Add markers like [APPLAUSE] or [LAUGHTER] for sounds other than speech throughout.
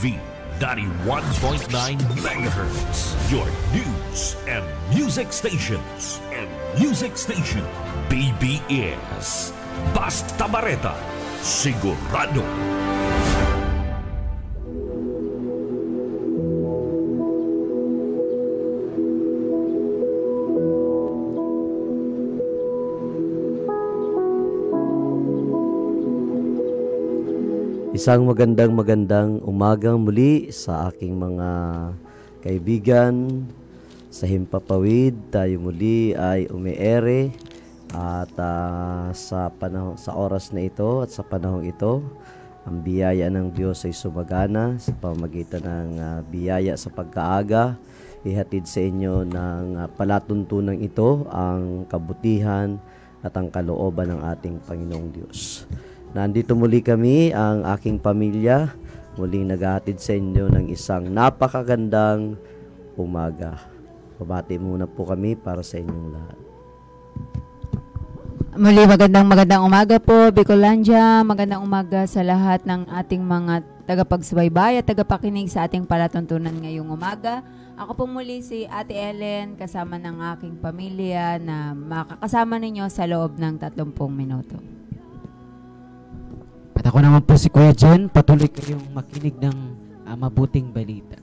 V 91.9 megahertz. Your news and music stations. And music station. BBS. Basta Bareta. Sigurado. Isang magandang magandang umagang muli sa aking mga kaibigan sa Himpapawid. Tayo muli ay umiere at uh, sa panahon sa oras na ito at sa panahong ito ang biyaya ng Diyos ay sumagana sa pamagitan ng uh, biyaya sa pagkaaga. Ihatid sa inyo ng uh, palatuntunan ito ang kabutihan at ang kalooban ng ating Panginoong Diyos. Nandito muli kami, ang aking pamilya, muling naghahatid sa inyo ng isang napakagandang umaga. Pabati muna po kami para sa inyong lahat. Muli magandang magandang umaga po, Bicolandia. Magandang umaga sa lahat ng ating mga tagapagsubaybay at tagapakinig sa ating palatuntunan ngayong umaga. Ako po muli si Ate Ellen kasama ng aking pamilya na makakasama ninyo sa loob ng 30 minuto. At ako naman po si Kuya Jen, patuloy kayong makinig ng uh, mabuting balita.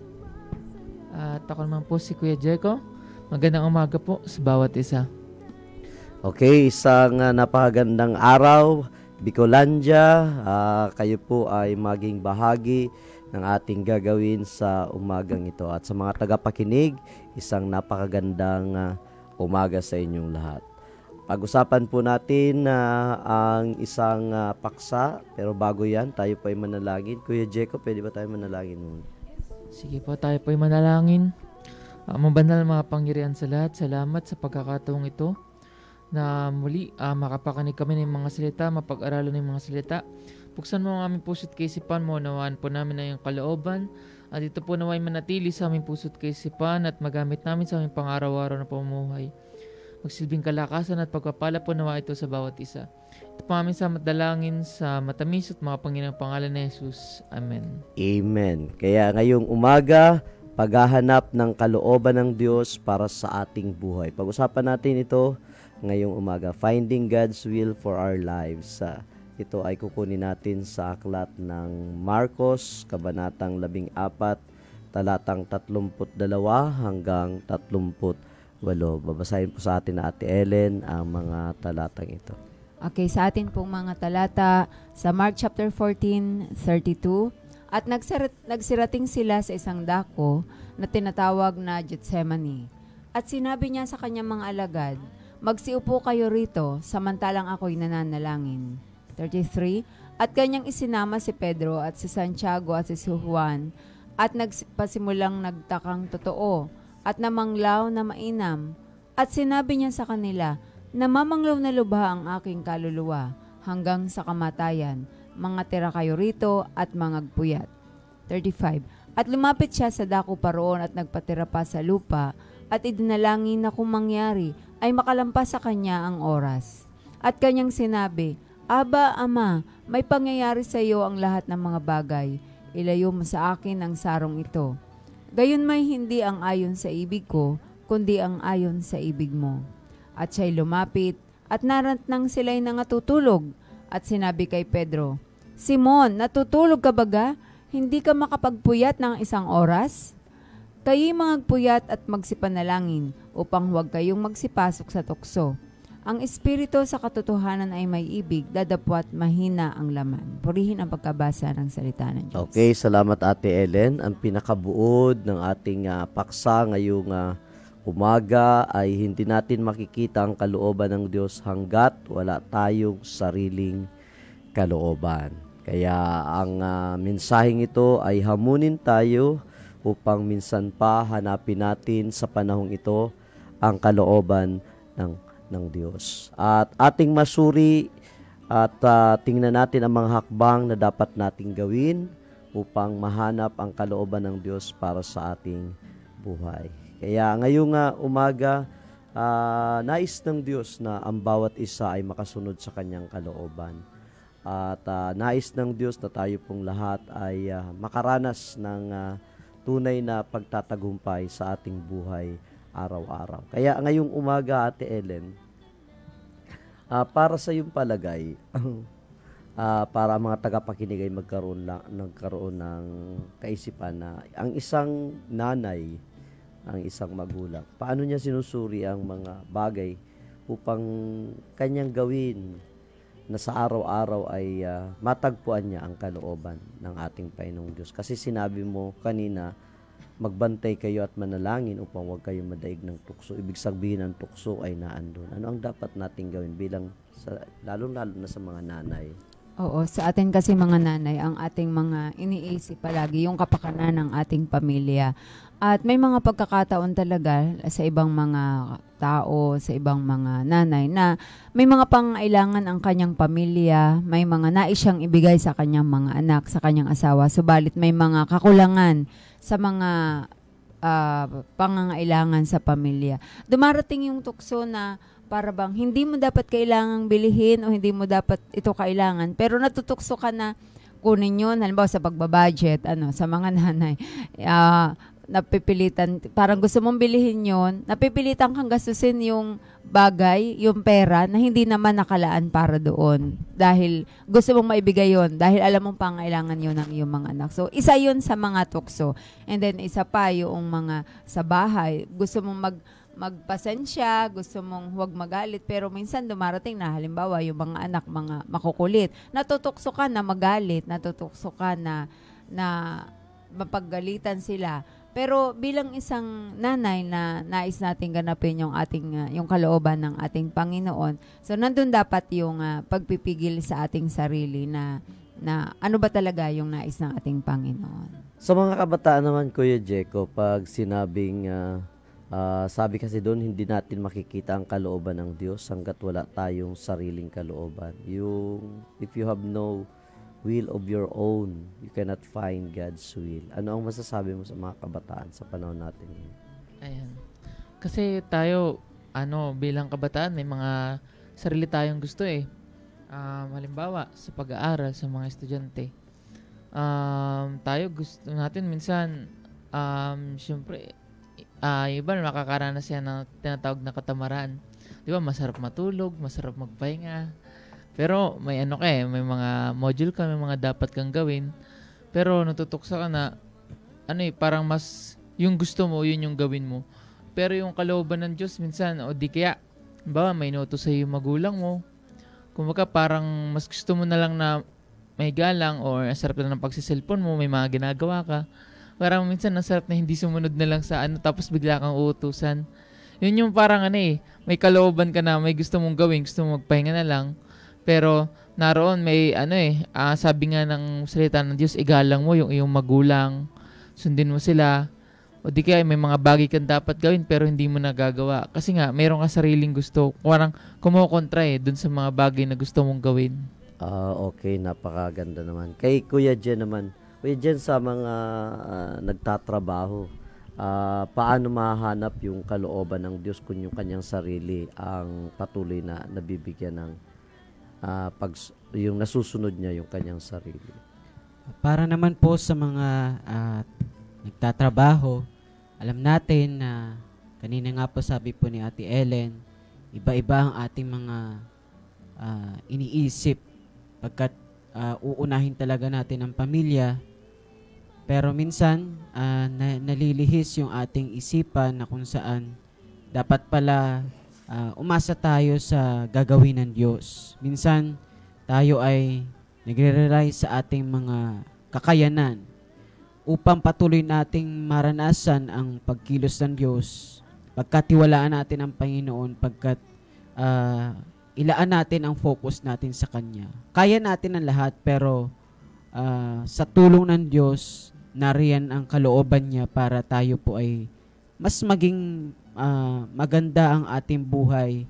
At ako naman po si Kuya Jericho. Magandang umaga po sa bawat isa. Okay, isang uh, napakagandang araw, Bicolandia. Uh, kayo po ay maging bahagi ng ating gagawin sa umagang ito. At sa mga tagapakinig, isang napakagandang uh, umaga sa inyong lahat. Pag-usapan po natin na uh, ang isang uh, paksa, pero bago yan, tayo po ay manalangin. Kuya Jeco, pwede ba tayo manalangin muna? Sige po, tayo po ay manalangin. Uh, mabanal mga pangyarihan sa lahat, salamat sa pagkakataong ito na muli uh, makapakinig kami ng mga salita, mapag-aralan ng mga salita. Buksan mo ang aming puso't kaisipan mo, nawaan po namin na yung kalooban. At ito po naway manatili sa aming puso't kaisipan at magamit namin sa aming pang-araw-araw na pamumuhay magsilbing kalakasan at pagpapala po nawa ito sa bawat isa. Ito po aming sa dalangin sa matamis at mga Panginoong pangalan ni Jesus. Amen. Amen. Kaya ngayong umaga, paghahanap ng kalooban ng Diyos para sa ating buhay. Pag-usapan natin ito ngayong umaga, Finding God's Will for Our Lives. Uh, ito ay kukunin natin sa aklat ng Marcos, Kabanatang 14, talatang 32 hanggang 34 walo. Babasahin po sa atin na Ate Ellen ang mga talatang ito. Okay, sa atin pong mga talata sa Mark chapter 14, 32, at nagsirat, nagsirating sila sa isang dako na tinatawag na Gethsemane. At sinabi niya sa kanyang mga alagad, Magsiupo kayo rito, samantalang ako'y nananalangin. 33, At kanyang isinama si Pedro at si Santiago at si Juan, at nagpasimulang nagtakang totoo at namanglaw na mainam. At sinabi niya sa kanila, Namamanglaw na lubha ang aking kaluluwa hanggang sa kamatayan. Mga tira kayo rito at mga gpuyat. 35. At lumapit siya sa dako paroon at nagpatira pa sa lupa at idinalangin na kung mangyari ay makalampas sa kanya ang oras. At kanyang sinabi, Aba, Ama, may pangyayari sa iyo ang lahat ng mga bagay. Ilayo mo sa akin ang sarong ito Gayon may hindi ang ayon sa ibig ko, kundi ang ayon sa ibig mo. At siya'y lumapit, at narant nang sila'y nangatutulog, at sinabi kay Pedro, Simon, natutulog ka baga? Hindi ka makapagpuyat ng isang oras? Kayo'y magpuyat at magsipanalangin upang huwag kayong magsipasok sa tukso ang espiritu sa katotohanan ay may ibig, dadapwat mahina ang laman. Purihin ang pagkabasa ng salita ng Diyos. Okay, salamat Ate Ellen. Ang pinakabuod ng ating uh, paksa ngayong uh, umaga ay hindi natin makikita ang kalooban ng Diyos hanggat wala tayong sariling kalooban. Kaya ang uh, mensaheng ito ay hamunin tayo upang minsan pa hanapin natin sa panahong ito ang kalooban ng ng Diyos. At ating masuri at uh, tingnan natin ang mga hakbang na dapat nating gawin upang mahanap ang kalooban ng Diyos para sa ating buhay. Kaya ngayong uh, umaga, uh, nais ng Diyos na ang bawat isa ay makasunod sa kanyang kalooban. At ah, nais ng Diyos na tayo pong lahat ay ah, makaranas ng ah, tunay na pagtatagumpay sa ating buhay araw-araw. Kaya ngayong umaga, Ate Ellen, ah, para sa iyong palagay, [LAUGHS] ah, para mga tagapakinig ay magkaroon, lang, nagkaroon ng kaisipan na ang isang nanay, ang isang magulang, paano niya sinusuri ang mga bagay upang kanyang gawin na sa araw-araw ay ah, matagpuan niya ang kalooban ng ating Panginoong Diyos. Kasi sinabi mo kanina, magbantay kayo at manalangin upang huwag kayong madaig ng tukso. Ibig sabihin ng tukso ay naandun. Ano ang dapat nating gawin bilang sa, lalong-lalo na sa mga nanay? Oo, sa atin kasi mga nanay, ang ating mga iniisip palagi yung kapakanan ng ating pamilya. At may mga pagkakataon talaga sa ibang mga tao, sa ibang mga nanay na may mga pangailangan ang kanyang pamilya, may mga nais siyang ibigay sa kanyang mga anak, sa kanyang asawa. Subalit may mga kakulangan sa mga ah, pangangailangan sa pamilya. Dumarating yung tukso na para bang hindi mo dapat kailangang bilihin o hindi mo dapat ito kailangan pero natutukso ka na kunin yun halimbawa sa pagbabudget ano sa mga [LAUGHS] nanay ah, napipilitan parang gusto mong bilihin yon napipilitan kang gastusin yung bagay yung pera na hindi naman nakalaan para doon. Dahil gusto mong maibigay yon dahil alam mong pangailangan yon ng iyong mga anak. So isa yon sa mga tukso. And then isa pa yung mga sa bahay. Gusto mong mag magpasensya, gusto mong huwag magalit, pero minsan dumarating na halimbawa yung mga anak, mga makukulit, natutukso ka na magalit, natutukso ka na, na mapaggalitan sila. Pero bilang isang nanay na nais nating ganapin yung ating ah, yung kalooban ng ating Panginoon. So nandun dapat yung ah, pagpipigil sa ating sarili na na ano ba talaga yung nais ng ating Panginoon. Sa mga kabataan naman, Kuya Jeco, pag sinabing, ah, ah, sabi kasi doon, hindi natin makikita ang kalooban ng Diyos hanggat wala tayong sariling kalooban. Yung, if you have no will of your own, you cannot find God's will. Ano ang masasabi mo sa mga kabataan sa panahon natin? Ayan. Kasi tayo, ano, bilang kabataan, may mga sarili tayong gusto eh. Um, halimbawa, sa pag-aaral sa mga estudyante. Um, tayo gusto natin minsan, um, syempre, yung iba makakaranas yan ng tinatawag na katamaran. Di ba, masarap matulog, masarap magpahinga. Pero may ano ka eh, may mga module ka, may mga dapat kang gawin. Pero natutuksa ka na, ano eh, parang mas, yung gusto mo, yun yung gawin mo. Pero yung kalooban ng Diyos, minsan, o di kaya, ba may noto sa yung magulang mo. Kumbaga, parang mas gusto mo na lang na may galang or ang sarap na ng pagsiselfon mo, may mga ginagawa ka. Parang minsan, ang sarap na hindi sumunod na lang sa ano, tapos bigla kang uutusan. Yun yung parang ano eh, may kalooban ka na, may gusto mong gawin, gusto mong magpahinga na lang. Pero naroon may ano eh, ah, sabi nga ng salita ng Diyos, igalang mo yung iyong magulang, sundin mo sila. O di kaya may mga bagay kang dapat gawin pero hindi mo nagagawa. Kasi nga, mayroon ka sariling gusto. Parang kumukontra eh, dun sa mga bagay na gusto mong gawin. Ah, okay, napakaganda naman. Kay Kuya Jen naman, Kuya Jen sa mga ah, nagtatrabaho, ah, paano mahanap yung kalooban ng Diyos kung yung kanyang sarili ang patuloy na nabibigyan ng ah, pag yung nasusunod niya yung kanyang sarili. Para naman po sa mga ah, nagtatrabaho, alam natin na kanina nga po sabi po ni Ate Ellen, iba-iba ang ating mga ah, iniisip pagkat ah, uunahin talaga natin ang pamilya. Pero minsan, ah, na- nalilihis yung ating isipan na kung saan dapat pala ah, umasa tayo sa gagawin ng Diyos. Minsan, tayo ay nagre-rely sa ating mga kakayanan upang patuloy nating maranasan ang pagkilos ng Diyos. Pagkatiwalaan natin ang Panginoon, pagkat ah, ilaan natin ang focus natin sa Kanya. Kaya natin ang lahat, pero ah, sa tulong ng Diyos, nariyan ang kalooban niya para tayo po ay mas maging ah, maganda ang ating buhay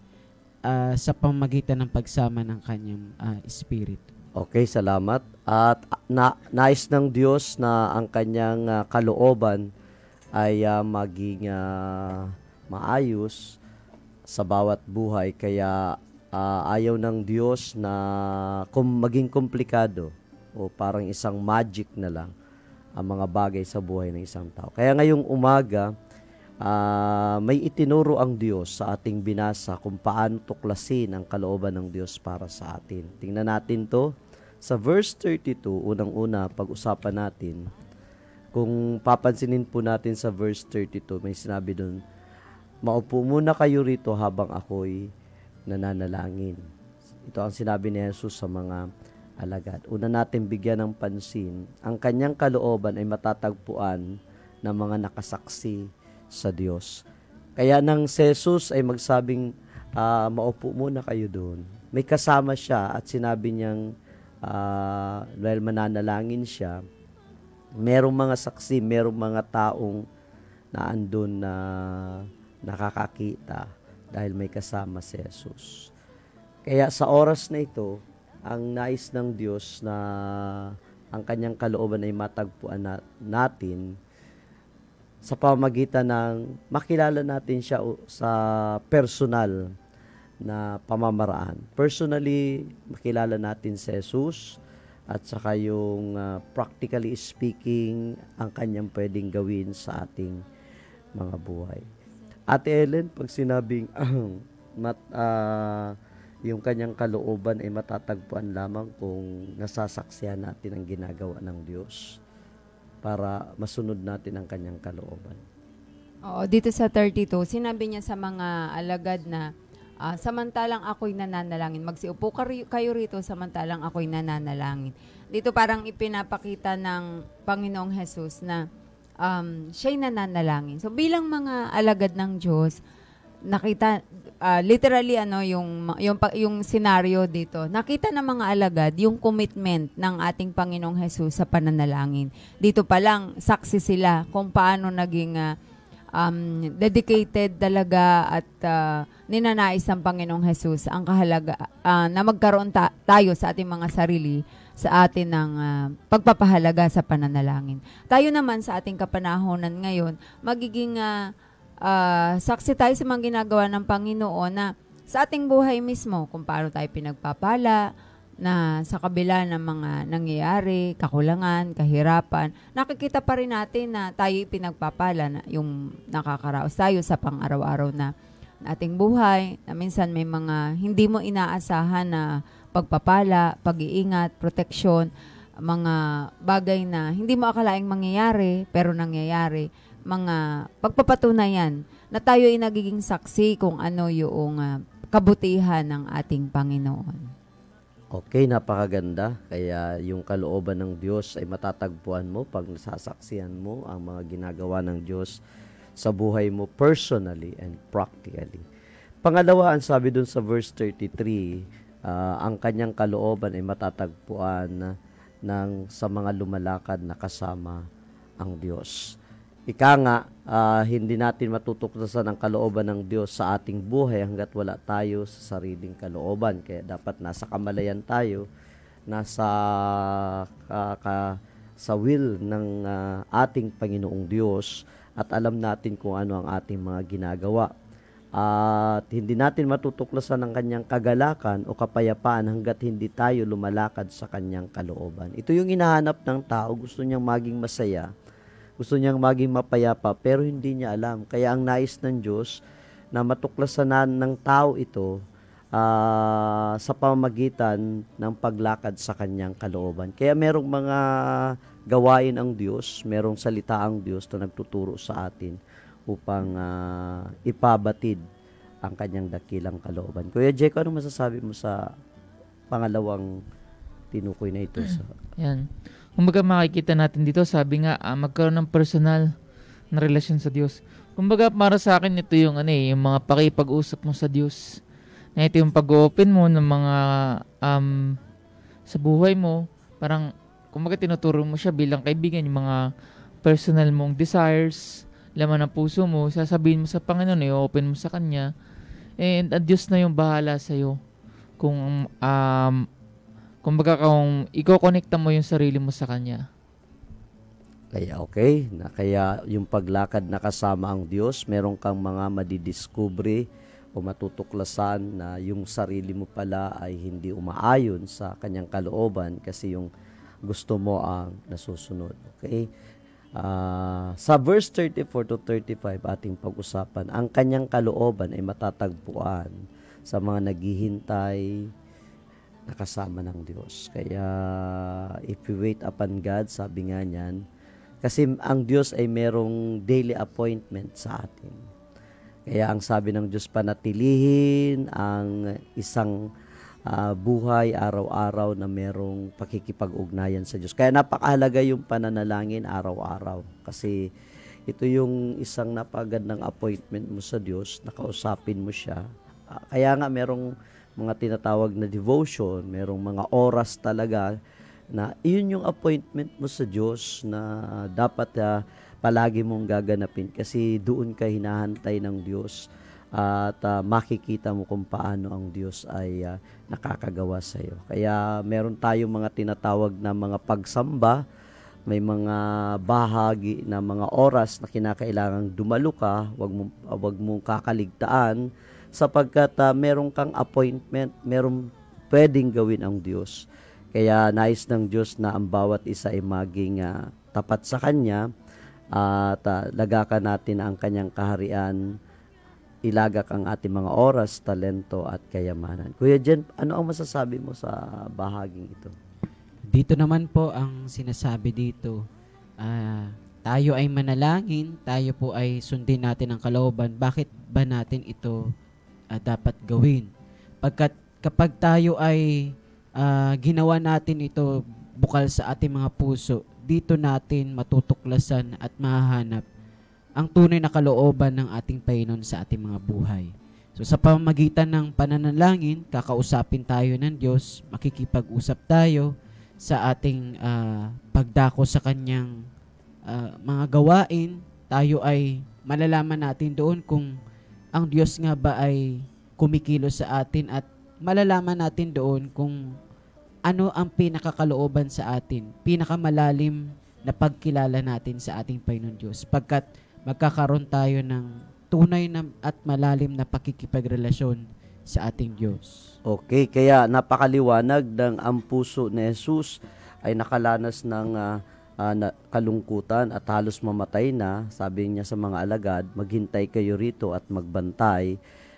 ah, sa pamagitan ng pagsama ng kanyang ah, Espiritu. Okay, salamat. At na, nais ng Diyos na ang kanyang ah, kalooban ay ah, maging ah, maayos sa bawat buhay. Kaya ah, ayaw ng Diyos na kum, maging komplikado o parang isang magic na lang ang mga bagay sa buhay ng isang tao. Kaya ngayong umaga, ah, may itinuro ang Diyos sa ating binasa kung paano tuklasin ang kalooban ng Diyos para sa atin. Tingnan natin to sa verse 32, unang-una, pag-usapan natin. Kung papansinin po natin sa verse 32, may sinabi doon, Maupo muna kayo rito habang ako'y nananalangin. Ito ang sinabi ni Jesus sa mga alagad. Una natin bigyan ng pansin, ang kanyang kalooban ay matatagpuan ng mga nakasaksi sa Diyos. Kaya nang si Jesus ay magsabing, ah, maupo muna kayo doon, may kasama siya at sinabi niyang, ah, dahil mananalangin siya, merong mga saksi, merong mga taong na andun na nakakakita dahil may kasama si Jesus. Kaya sa oras na ito, ang nais ng Diyos na ang kanyang kalooban ay matagpuan na, natin sa pamagitan ng makilala natin siya sa personal na pamamaraan. Personally, makilala natin si Jesus at saka yung ah, practically speaking, ang kanyang pwedeng gawin sa ating mga buhay. Ate Ellen, pag sinabing [CLEARS THROAT] mat, ah, yung kanyang kalooban ay matatagpuan lamang kung nasasaksihan natin ang ginagawa ng Diyos para masunod natin ang kanyang kalooban. Oo, dito sa 32, sinabi niya sa mga alagad na ah, samantalang ako'y nananalangin. Magsiupo kayo rito samantalang ako'y nananalangin. Dito parang ipinapakita ng Panginoong Jesus na um, siya'y nananalangin. So bilang mga alagad ng Diyos, nakita ah, literally ano yung yung yung scenario dito. Nakita ng mga alagad yung commitment ng ating Panginoong Jesus sa pananalangin. Dito pa lang saksi sila kung paano naging ah, um, dedicated talaga at ah, ninanais ng Panginoong Jesus ang kahalaga ah, na magkaroon ta- tayo sa ating mga sarili sa atin ng ah, pagpapahalaga sa pananalangin. Tayo naman sa ating kapanahonan ngayon, magiging ah, ah, saksi tayo sa mga ginagawa ng Panginoon na sa ating buhay mismo, kung paano tayo pinagpapala, na sa kabila ng mga nangyayari, kakulangan, kahirapan, nakikita pa rin natin na tayo pinagpapala na yung nakakaraos tayo sa pang-araw-araw na ating buhay, na minsan may mga hindi mo inaasahan na pagpapala, pag-iingat, proteksyon, mga bagay na hindi mo akalaing mangyayari pero nangyayari, mga pagpapatunayan na tayo ay nagiging saksi kung ano yung ah, kabutihan ng ating Panginoon. Okay, napakaganda. Kaya yung kalooban ng Diyos ay matatagpuan mo pag nasasaksihan mo ang mga ginagawa ng Diyos sa buhay mo personally and practically. Pangalawa, ang sabi dun sa verse 33, ah, ang kanyang kalooban ay matatagpuan ng sa mga lumalakad na kasama ang Diyos. Ika nga, ah, hindi natin matutuklasan ang kalooban ng Diyos sa ating buhay hanggat wala tayo sa sariling kalooban. Kaya dapat nasa kamalayan tayo, nasa ka, ka- sa will ng ah, ating Panginoong Diyos at alam natin kung ano ang ating mga ginagawa. At hindi natin matutuklasan ang kanyang kagalakan o kapayapaan hanggat hindi tayo lumalakad sa kanyang kalooban. Ito yung hinahanap ng tao, gusto niyang maging masaya, gusto niyang maging mapayapa pero hindi niya alam. Kaya ang nais ng Diyos na matuklasan na ng tao ito ah, sa pamamagitan ng paglakad sa kanyang kalooban. Kaya merong mga gawain ang Diyos, merong salita ang Diyos na nagtuturo sa atin upang ah, ipabatid ang kanyang dakilang kalooban. Kuya Jeko, ano masasabi mo sa pangalawang tinukoy na ito? Sa, Yan. Kumbaga makikita natin dito, sabi nga, ah, magkaroon ng personal na relasyon sa Diyos. Kumbaga para sa akin ito yung ano eh, yung mga pakipag-usap mo sa Diyos. Na ito yung pag-open mo ng mga um, sa buhay mo. Parang, kumbaga tinuturo mo siya bilang kaibigan, yung mga personal mong desires, laman ng puso mo, sasabihin mo sa Panginoon, i-open mo sa Kanya. And ang Diyos na yung bahala sa'yo. Kung um, Kumbaga kung iko-connecta mo yung sarili mo sa kanya. Kaya okay, na kaya yung paglakad na kasama ang Diyos, meron kang mga madidiscovery o matutuklasan na yung sarili mo pala ay hindi umaayon sa kanyang kalooban kasi yung gusto mo ang nasusunod. Okay? Uh, sa verse 34 to 35 ating pag-usapan, ang kanyang kalooban ay matatagpuan sa mga naghihintay na kasama ng Diyos. Kaya if we wait upon God, sabi nga niyan, kasi ang Diyos ay merong daily appointment sa atin. Kaya ang sabi ng Diyos, panatilihin ang isang uh, buhay araw-araw na merong pakikipag-ugnayan sa Diyos. Kaya napakahalaga yung pananalangin araw-araw. Kasi ito yung isang napagandang appointment mo sa Diyos, nakausapin mo siya. Uh, kaya nga merong mga tinatawag na devotion, merong mga oras talaga na iyon yung appointment mo sa Diyos na dapat uh, palagi mong gaganapin kasi doon ka hinahantay ng Diyos at uh, makikita mo kung paano ang Diyos ay uh, nakakagawa sa iyo. Kaya meron tayong mga tinatawag na mga pagsamba, may mga bahagi na mga oras na kinakailangang dumalo ka, wag mo wag mong kakaligtaan sapagkat uh, meron kang appointment, meron pwedeng gawin ang Diyos. Kaya nais ng Diyos na ang bawat isa ay maging uh, tapat sa Kanya at uh, lagakan natin ang kanyang kaharian, ilagak ang ating mga oras, talento at kayamanan. Kuya Jen, ano ang masasabi mo sa bahaging ito? Dito naman po ang sinasabi dito, uh, tayo ay manalangin, tayo po ay sundin natin ang kalooban. Bakit ba natin ito uh, dapat gawin? Pagkat kapag tayo ay uh, ginawa natin ito bukal sa ating mga puso, dito natin matutuklasan at mahahanap ang tunay na kalooban ng ating Panginoon sa ating mga buhay. So sa pamamagitan ng pananalangin, kakausapin tayo ng Diyos, makikipag-usap tayo sa ating uh, pagdako sa Kanyang uh, mga gawain. Tayo ay malalaman natin doon kung ang Diyos nga ba ay kumikilos sa atin at malalaman natin doon kung ano ang pinakakalooban sa atin, pinakamalalim na pagkilala natin sa ating Panginoon Diyos. Pagkat magkakaroon tayo ng tunay na at malalim na pakikipagrelasyon sa ating Diyos. Okay, kaya napakaliwanag ng ang puso ni Jesus ay nakalanas ng uh, uh, kalungkutan at halos mamatay na. Sabi niya sa mga alagad, maghintay kayo rito at magbantay.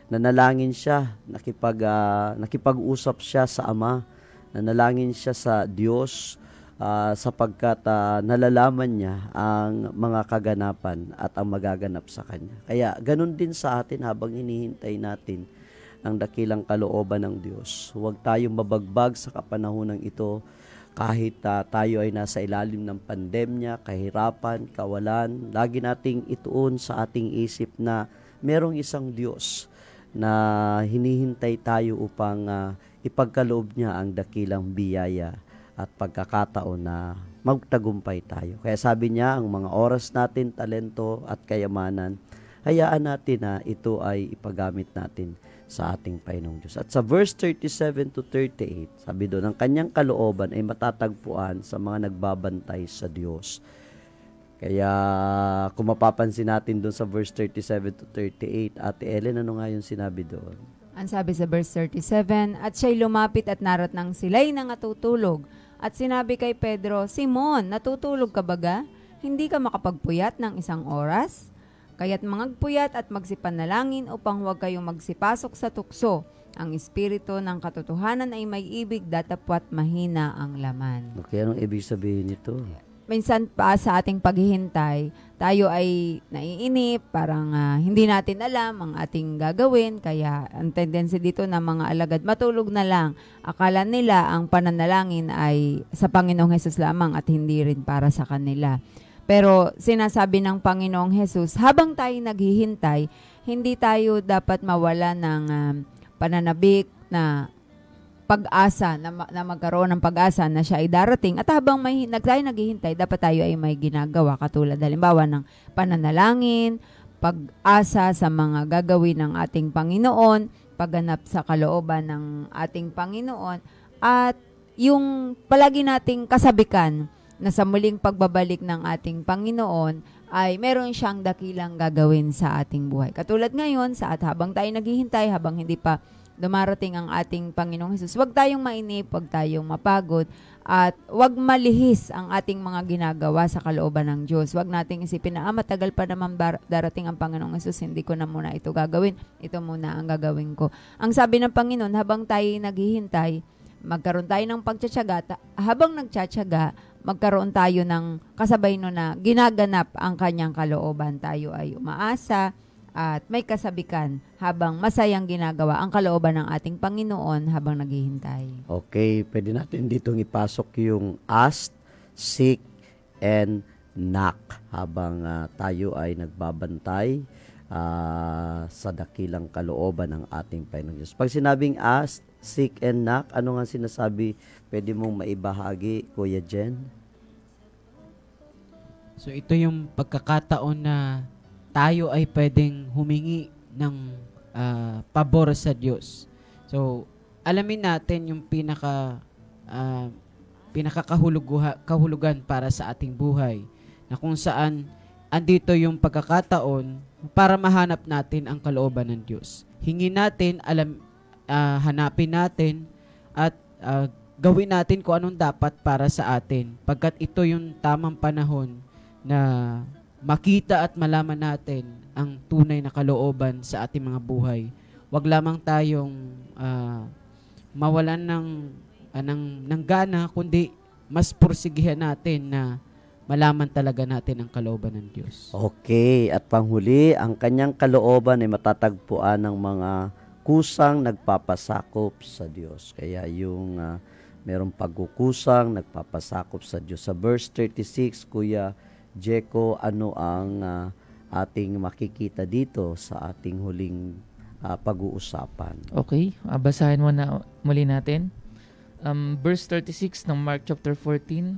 Nanalangin siya, nakipag, uh, nakipag-usap siya sa Ama nanalangin siya sa Diyos uh, sapagkat uh, nalalaman niya ang mga kaganapan at ang magaganap sa Kanya. Kaya ganun din sa atin habang hinihintay natin ang dakilang kalooban ng Diyos. Huwag tayong mabagbag sa kapanahonang ito kahit uh, tayo ay nasa ilalim ng pandemya, kahirapan, kawalan. Lagi nating ituon sa ating isip na merong isang Diyos na hinihintay tayo upang uh, ipagkaloob niya ang dakilang biyaya at pagkakataon na magtagumpay tayo. Kaya sabi niya, ang mga oras natin, talento at kayamanan, hayaan natin na ito ay ipagamit natin sa ating Panginoong Diyos. At sa verse 37 to 38, sabi doon, ang kanyang kalooban ay matatagpuan sa mga nagbabantay sa Diyos. Kaya kung mapapansin natin doon sa verse 37 to 38, Ate Ellen, ano nga yung sinabi doon? Ang sabi sa verse 37, At siya'y lumapit at narat ng sila'y nangatutulog. At sinabi kay Pedro, Simon, natutulog ka baga? Hindi ka makapagpuyat ng isang oras? Kaya't mangagpuyat at magsipanalangin upang huwag kayong magsipasok sa tukso. Ang espiritu ng katotohanan ay may ibig, datapwat mahina ang laman. Okay, anong ibig sabihin nito? minsan pa sa ating paghihintay, tayo ay naiinip, parang uh, hindi natin alam ang ating gagawin, kaya ang tendency dito ng mga alagad, matulog na lang. Akala nila ang pananalangin ay sa Panginoong Hesus lamang at hindi rin para sa kanila. Pero sinasabi ng Panginoong Hesus, habang tayo naghihintay, hindi tayo dapat mawala ng uh, pananabik na pag-asa na, na magkaroon ng pag-asa na siya ay darating. At habang may nagtayo naghihintay dapat tayo ay may ginagawa. Katulad halimbawa ng pananalangin, pag-asa sa mga gagawin ng ating Panginoon, pagganap sa kalooban ng ating Panginoon. At yung palagi nating kasabikan na sa muling pagbabalik ng ating Panginoon ay meron siyang dakilang gagawin sa ating buhay. Katulad ngayon, sa at habang tayo naghihintay, habang hindi pa dumarating ang ating Panginoong Hesus, huwag tayong mainip, huwag tayong mapagod, at huwag malihis ang ating mga ginagawa sa kalooban ng Diyos. Huwag nating isipin na, ah, matagal pa naman bar- darating ang Panginoong Hesus, hindi ko na muna ito gagawin. Ito muna ang gagawin ko. Ang sabi ng Panginoon, habang tayo naghihintay, magkaroon tayo ng pagtsatsaga, habang nagtsatsaga, magkaroon tayo ng kasabay no na ginaganap ang kanyang kalooban. Tayo ay umaasa at may kasabikan habang masayang ginagawa ang kalooban ng ating Panginoon habang naghihintay. Okay, pwede natin ditong ipasok yung ask, seek, and knock habang ah, tayo ay nagbabantay ah, sa dakilang kalooban ng ating Panginoon. Pag sinabing ask, seek, and knock, ano nga sinasabi pwede mong maibahagi, Kuya Jen? So ito yung pagkakataon na tayo ay pwedeng humingi ng ah, pabor sa Diyos. So alamin natin yung pinaka ah, pinakakahuluguha kahulugan para sa ating buhay na kung saan andito yung pagkakataon para mahanap natin ang kalooban ng Diyos. Hingin natin, alam ah, hanapin natin at ah, gawin natin kung anong dapat para sa atin pagkat ito yung tamang panahon na makita at malaman natin ang tunay na kalooban sa ating mga buhay. Huwag lamang tayong ah, mawalan ng, ah, ng, ng gana, kundi mas pursigihan natin na malaman talaga natin ang kalooban ng Diyos. Okay, at panghuli, ang kanyang kalooban ay matatagpuan ng mga kusang nagpapasakop sa Diyos. Kaya yung ah, merong pagkukusang nagpapasakop sa Diyos. Sa verse 36, Kuya Jeko, ano ang ah, ating makikita dito sa ating huling ah, pag-uusapan? Okay, ah, basahin mo na muli natin. Um, verse 36 ng Mark chapter 14.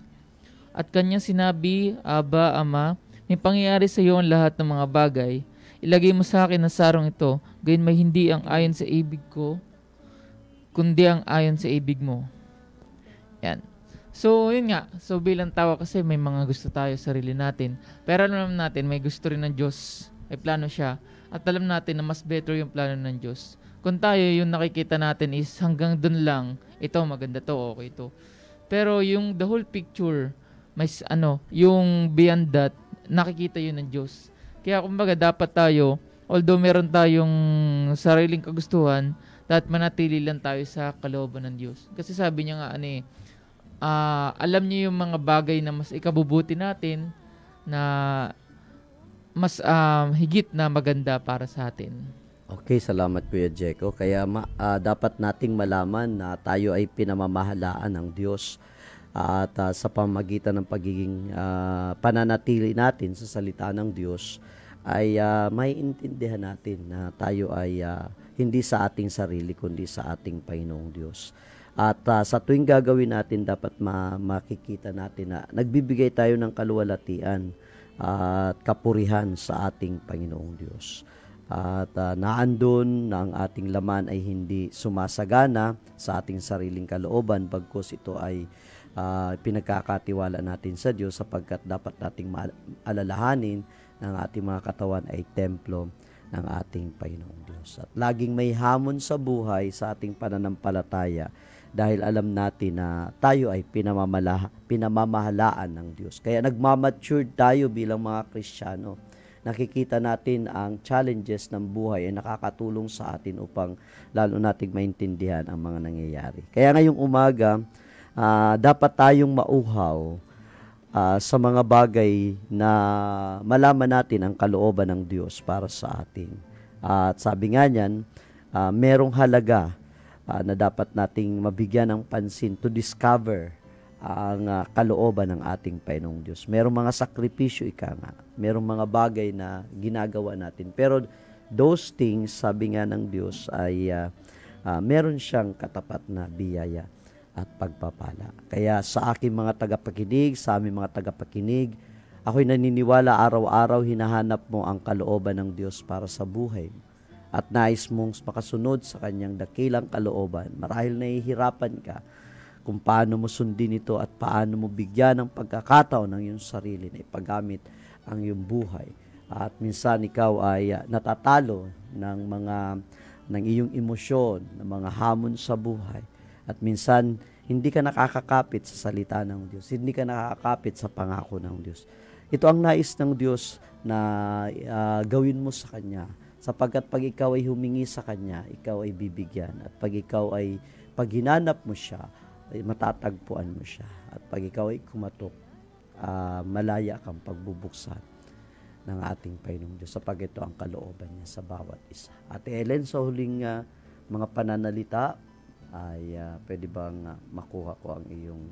At kanyang sinabi, Aba, Ama, may pangyayari sa iyo ang lahat ng mga bagay. Ilagay mo sa akin ang sarong ito, gayon may hindi ang ayon sa ibig ko, kundi ang ayon sa ibig mo. Yan. So, yun nga. So, bilang tao kasi may mga gusto tayo sa sarili natin. Pero alam naman natin, may gusto rin ng Diyos. May plano siya. At alam natin na mas better yung plano ng Diyos. Kung tayo, yung nakikita natin is hanggang dun lang, ito maganda to, okay to. Pero yung the whole picture, may ano, yung beyond that, nakikita yun ng Diyos. Kaya kumbaga dapat tayo, although meron tayong sariling kagustuhan, dapat manatili lang tayo sa kalooban ng Diyos. Kasi sabi niya nga ano eh, ah, alam niyo yung mga bagay na mas ikabubuti natin na mas um, higit na maganda para sa atin. Okay, salamat Kuya Jeko. Kaya ma- ah, dapat nating malaman na tayo ay pinamamahalaan ng Diyos at ah, sa pamagitan ng pagiging ah, pananatili natin sa salita ng Diyos ay ah, may intindihan natin na tayo ay ah, hindi sa ating sarili kundi sa ating Panginoong Diyos. At ah, sa tuwing gagawin natin dapat ma- makikita natin na nagbibigay tayo ng kaluwalhatian at kapurihan sa ating Panginoong Diyos at uh, naandun na ang ating laman ay hindi sumasagana sa ating sariling kalooban bagkus ito ay ah, pinagkakatiwala natin sa Diyos sapagkat dapat nating maalalahanin ng ating mga katawan ay templo ng ating Panginoong Diyos. At laging may hamon sa buhay sa ating pananampalataya dahil alam natin na tayo ay pinamamala, pinamamahalaan ng Diyos. Kaya nagmamature tayo bilang mga Kristiyano nakikita natin ang challenges ng buhay ay nakakatulong sa atin upang lalo nating maintindihan ang mga nangyayari. Kaya ngayong umaga, ah, dapat tayong mauhaw ah, sa mga bagay na malaman natin ang kalooban ng Diyos para sa atin. At sabi nga niyan, ah, merong halaga ah, na dapat nating mabigyan ng pansin to discover ang ah, kalooban ng ating Panginoong Diyos. Merong mga sakripisyo, ika nga. Merong mga bagay na ginagawa natin. Pero those things, sabi nga ng Diyos, ay ah, ah, meron siyang katapat na biyaya at pagpapala. Kaya sa aking mga tagapakinig, sa aming mga tagapakinig, ako'y naniniwala araw-araw hinahanap mo ang kalooban ng Diyos para sa buhay mo at nais mong makasunod sa kanyang dakilang kalooban. Marahil nahihirapan ka, kung paano mo sundin ito at paano mo bigyan ng pagkakataon ng iyong sarili na ipagamit ang iyong buhay. At minsan ikaw ay uh, natatalo ng mga ng iyong emosyon, ng mga hamon sa buhay. At minsan hindi ka nakakakapit sa salita ng Diyos. Hindi ka nakakakapit sa pangako ng Diyos. Ito ang nais ng Diyos na uh, gawin mo sa Kanya. Sapagkat pag ikaw ay humingi sa Kanya, ikaw ay bibigyan. At pag ikaw ay, pag hinanap mo siya, ay matatagpuan mo siya. At pag ikaw ay kumatok, uh, malaya kang pagbubuksan ng ating Panginoong Diyos sapag ito ang kalooban niya sa bawat isa. At Ellen, sa huling uh, mga pananalita, ay uh, pwede bang uh, makuha ko ang iyong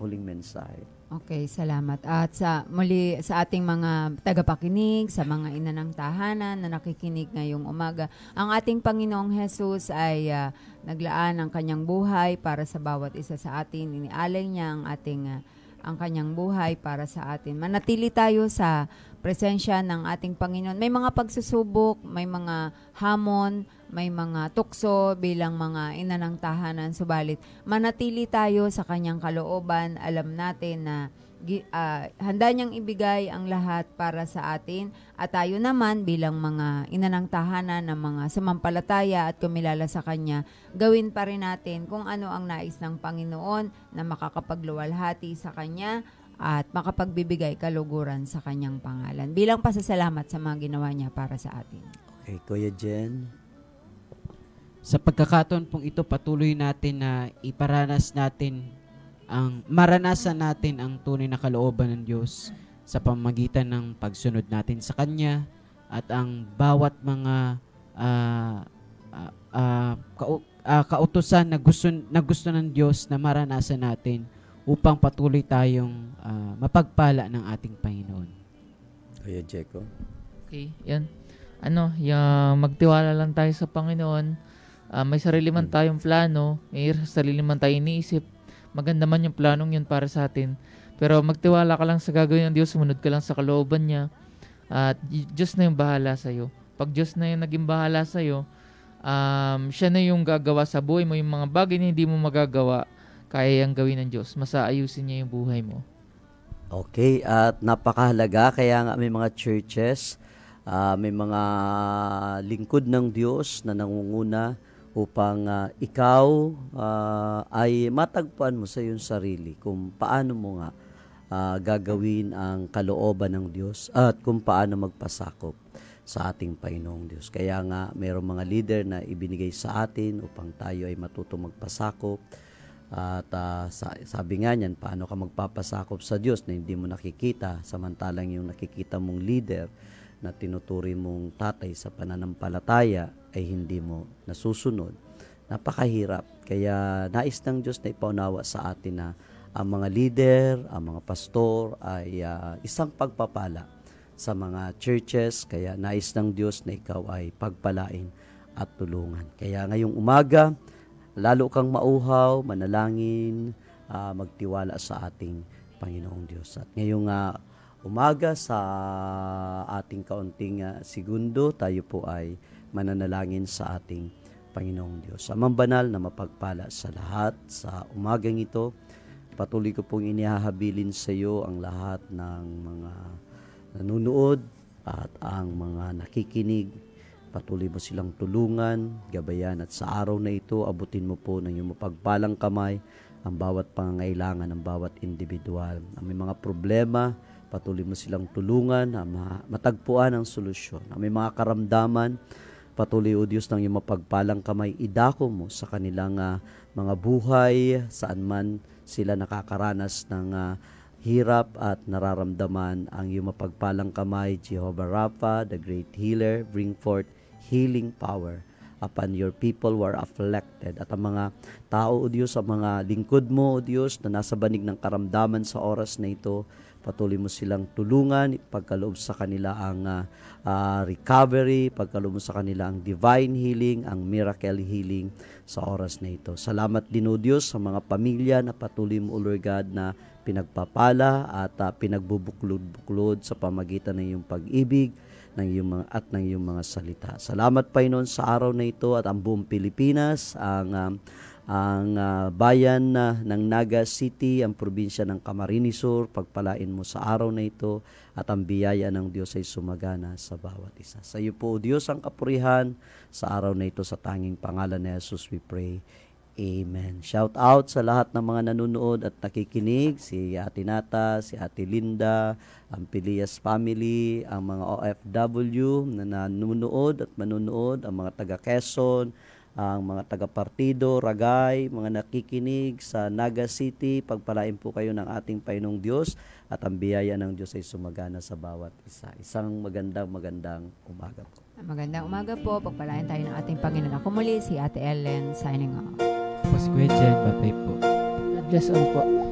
huling mensahe. Okay, salamat. At sa muli sa ating mga tagapakinig, sa mga ina ng tahanan na nakikinig ngayong umaga, ang ating Panginoong Hesus ay uh, naglaan ng kanyang buhay para sa bawat isa sa atin. Inialay niya ang ating uh, ang kanyang buhay para sa atin. Manatili tayo sa presensya ng ating Panginoon. May mga pagsusubok, may mga hamon, may mga tukso bilang mga ina ng tahanan. Subalit, manatili tayo sa kanyang kalooban. Alam natin na uh, handa niyang ibigay ang lahat para sa atin. At tayo naman bilang mga ina ng tahanan ng mga sumampalataya at kumilala sa Kanya, gawin pa rin natin kung ano ang nais ng Panginoon na makakapagluwalhati sa Kanya at makapagbibigay kaluguran sa Kanyang pangalan. Bilang pasasalamat sa mga ginawa niya para sa atin. Okay, Kuya Jen. Sa pagkakataon pong ito, patuloy natin na iparanas natin ang maranasan natin ang tunay na kalooban ng Diyos sa pamagitan ng pagsunod natin sa Kanya at ang bawat mga uh, uh, uh, ka- uh, kautusan na gusto, na gusto ng Diyos na maranasan natin upang patuloy tayong uh, mapagpala ng ating Panginoon. Kuya Jeko. Okay, yan. Ano, yung magtiwala lang tayo sa Panginoon uh, may sarili man hmm. tayong plano, may sarili man tayong iniisip, maganda man yung planong yun para sa atin. Pero magtiwala ka lang sa gagawin ng Diyos, sumunod ka lang sa kalooban niya, at Diyos na yung bahala sa iyo. Pag Diyos na yung naging bahala sa iyo, um, siya na yung gagawa sa buhay mo, yung mga bagay na hindi mo magagawa, kaya yung gawin ng Diyos. Masaayusin niya yung buhay mo. Okay, at napakahalaga kaya nga may mga churches, uh, may mga lingkod ng Diyos na nangunguna upang uh, ikaw uh, ay matagpuan mo sa iyong sarili kung paano mo nga uh, gagawin ang kalooban ng Diyos at kung paano magpasakop sa ating Panginoong Diyos. Kaya nga mayroong mga leader na ibinigay sa atin upang tayo ay matuto magpasakop at uh, sabi nga niyan, paano ka magpapasakop sa Diyos na hindi mo nakikita samantalang yung nakikita mong leader na tinuturi mong tatay sa pananampalataya ay hindi mo nasusunod, napakahirap. Kaya nais ng Diyos na ipaunawa sa atin na ang mga leader, ang mga pastor ay uh, isang pagpapala sa mga churches. Kaya nais ng Diyos na ikaw ay pagpalain at tulungan. Kaya ngayong umaga, lalo kang mauhaw, manalangin, uh, magtiwala sa ating Panginoong Diyos. At ngayong uh, umaga sa ating kaunting uh, segundo, tayo po ay mananalangin sa ating Panginoong Diyos. Amang banal na mapagpala sa lahat sa umagang ito, patuloy ko pong inihahabilin sa iyo ang lahat ng mga nanunood at ang mga nakikinig. Patuloy mo silang tulungan, gabayan at sa araw na ito, abutin mo po ng iyong mapagpalang kamay ang bawat pangangailangan ng bawat individual. Ang may mga problema, Patuloy mo silang tulungan na matagpuan ang solusyon. Na may mga karamdaman, patuloy o Diyos ng iyong mapagpalang kamay, idako mo sa kanilang uh, mga buhay, saan man sila nakakaranas ng uh, hirap at nararamdaman ang iyong mapagpalang kamay, Jehovah Rapha, the great healer, bring forth healing power upon your people who are afflicted. At ang mga tao, O Diyos, ang mga lingkod mo, O Diyos, na nasa banig ng karamdaman sa oras na ito, Patuloy mo silang tulungan, pagkaloob sa kanila ang uh, uh, recovery, pagkaloob mo sa kanila ang divine healing, ang miracle healing sa oras na ito. Salamat din o Diyos sa mga pamilya na patuloy mo, O Lord God, na pinagpapala at uh, pinagbubuklod-buklod sa pamagitan ng iyong pag-ibig ng iyong mga at ng iyong mga salita. Salamat Panginoon sa araw na ito at ang buong Pilipinas, ang um, ang ah, bayan na ng Naga City, ang probinsya ng Camarines Sur, pagpalain mo sa araw na ito at ang biyaya ng Diyos ay sumagana sa bawat isa. Sa iyo po, O Diyos, ang kapurihan sa araw na ito sa tanging pangalan ni Jesus we pray. Amen. Shout out sa lahat ng mga nanonood at nakikinig, si Ate Nata, si Ate Linda, ang Pilias family, ang mga OFW na nanonood at manunood, ang mga taga Quezon, ang mga taga-partido, Ragay, mga nakikinig sa Naga City, pagpalain po kayo ng ating Painong Diyos at ang biyaya ng Diyos ay sumagana sa bawat isa. Isang magandang magandang umaga po. Magandang umaga po. Pagpalain tayo ng ating Panginoon. Ako muli si Ate Ellen signing off. Po si Kuya Jen, bye po. God bless all po.